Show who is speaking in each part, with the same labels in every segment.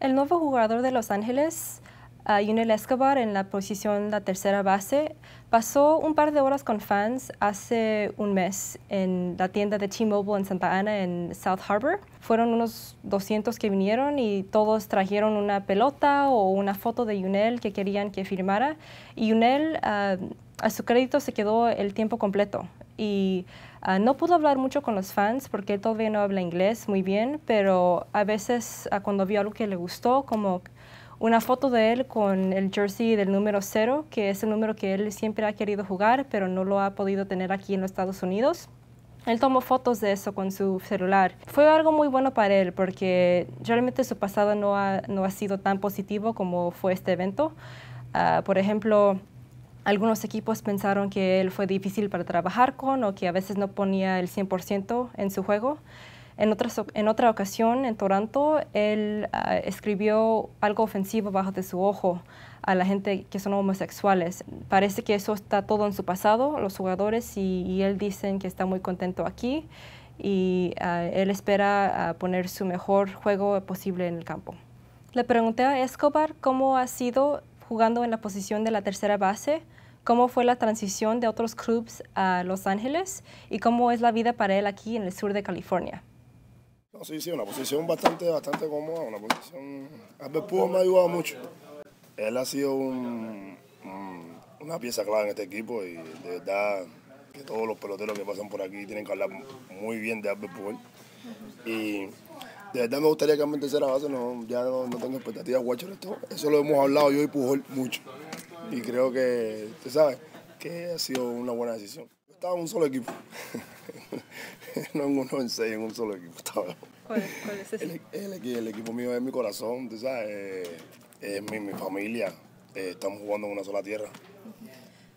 Speaker 1: El nuevo jugador de Los Ángeles, Yunel Escobar, en la posición la tercera base, pasó un par de horas con fans hace un mes en la tienda de T-Mobile en Santa Ana, en South Harbor. Fueron unos 200 que vinieron y todos trajeron una pelota o una foto de Yunel que querían que firmara. Y Yunel, uh, a su crédito, se quedó el tiempo completo y uh, no pudo hablar mucho con los fans porque él todavía no habla inglés muy bien, pero a veces uh, cuando vio algo que le gustó, como una foto de él con el jersey del número cero, que es el número que él siempre ha querido jugar, pero no lo ha podido tener aquí en los Estados Unidos. Él tomó fotos de eso con su celular. Fue algo muy bueno para él porque realmente su pasado no ha, no ha sido tan positivo como fue este evento. Uh, por ejemplo, algunos equipos pensaron que él fue difícil para trabajar con o que a veces no ponía el 100% en su juego. En, otras, en otra ocasión, en Toronto, él uh, escribió algo ofensivo bajo de su ojo a la gente que son homosexuales. Parece que eso está todo en su pasado, los jugadores, y, y él dicen que está muy contento aquí y uh, él espera uh, poner su mejor juego posible en el campo. Le pregunté a Escobar cómo ha sido jugando en la posición de la tercera base, cómo fue la transición de otros clubes a Los Ángeles y cómo es la vida para él aquí en el sur de California.
Speaker 2: No, sí, sí, una posición bastante, bastante cómoda, una posición... Albert Pujols me ha ayudado mucho. Él ha sido un, un, una pieza clave en este equipo y de verdad que todos los peloteros que pasan por aquí tienen que hablar muy bien de Albert Pujols. Y de verdad me gustaría que en tercera base, no, ya no, no tengo expectativas, guacho, esto. Eso lo hemos hablado yo y Pujol mucho. Y creo que, tú sabes, que ha sido una buena decisión. Estaba en un solo equipo. no en uno en seis, en un solo equipo estaba.
Speaker 1: ¿Cuál, cuál es ese?
Speaker 2: El, el, el, equipo mío es mi corazón, tú sabes, es mi, mi familia. Eh, estamos jugando en una sola tierra.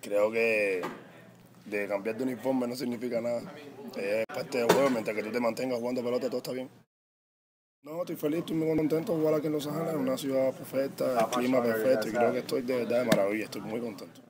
Speaker 2: Creo que de cambiar de uniforme no significa nada. Es parte del juego, mientras que tú te mantengas jugando pelota, todo está bien. No, estoy feliz, estoy muy contento de jugar aquí en Los Ángeles, una ciudad perfecta, el clima perfecto y creo que estoy de verdad de maravilla, estoy muy contento.